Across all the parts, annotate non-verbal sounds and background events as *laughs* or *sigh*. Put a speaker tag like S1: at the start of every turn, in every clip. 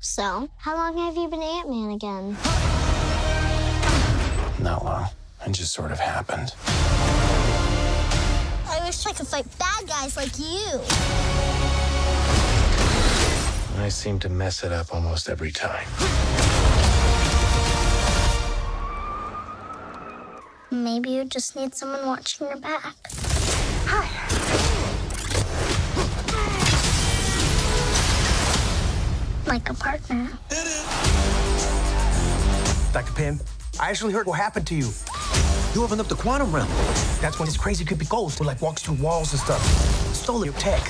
S1: So, how long have you been Ant Man again?
S2: Not long. It just sort of happened.
S1: I wish I could fight bad guys like you.
S2: I seem to mess it up almost every time.
S1: Maybe you just need someone watching your back. Like a partner.
S3: Dr. Pym, I actually heard what happened to you. You opened up the quantum realm. That's when this crazy creepy ghost who like walks through walls and stuff. Stole your tech.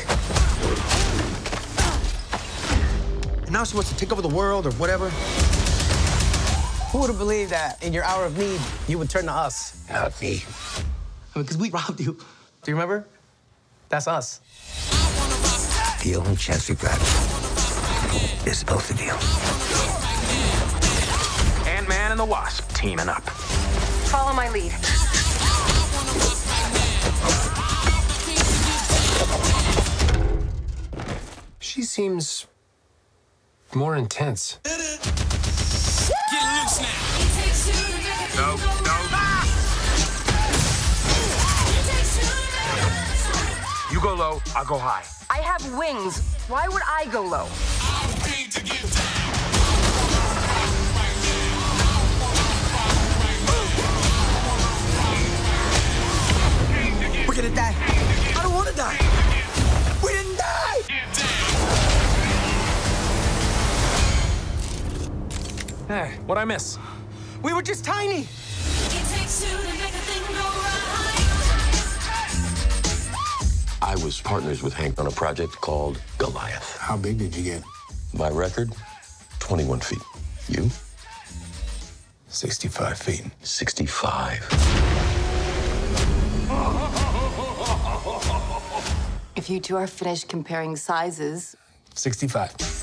S3: And now she wants to take over the world or whatever. Who would have believed that in your hour of need, you would turn to us?
S2: Not me.
S3: I mean, because we *laughs* robbed you. Do you remember? That's us.
S4: The only chance we've got is both of you.
S2: Ant-Man and the Wasp teaming up.
S5: Follow my lead.
S2: She seems more intense.
S6: get No, no. You go low, I'll go high.
S5: I have wings. Why would I go low?
S3: Gonna die. I don't want to die. We didn't die.
S2: Hey, what'd I miss?
S3: We were just tiny.
S7: I was partners with Hank on a project called Goliath.
S2: How big did you get?
S7: My record, 21 feet. You?
S2: 65 feet.
S7: 65. *laughs*
S5: If you two are finished comparing sizes,
S2: 65.